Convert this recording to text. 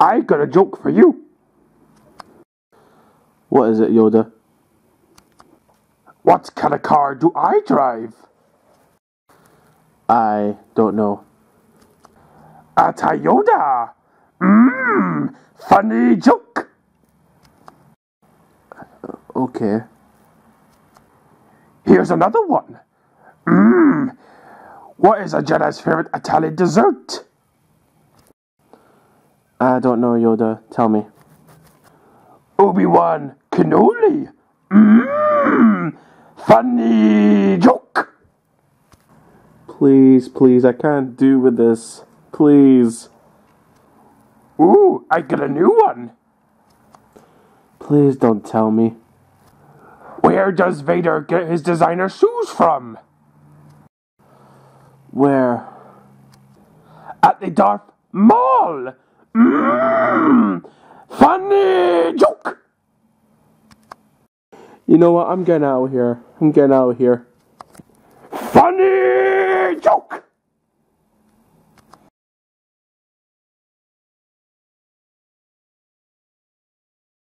I got a joke for you. What is it, Yoda? What kind of car do I drive? I don't know. A Toyota. Mmm, funny joke. Okay. Here's another one. Mmm, what is a Jedi's favorite Italian dessert? I don't know, Yoda. Tell me. Obi-Wan cannoli. Mmm, funny joke. Please, please, I can't do with this. Please. Ooh, I got a new one. Please don't tell me. Where does Vader get his designer shoes from? Where? At the Darth Mall. Mmm, funny joke. You know what? I'm getting out of here. I'm getting out of here. Funny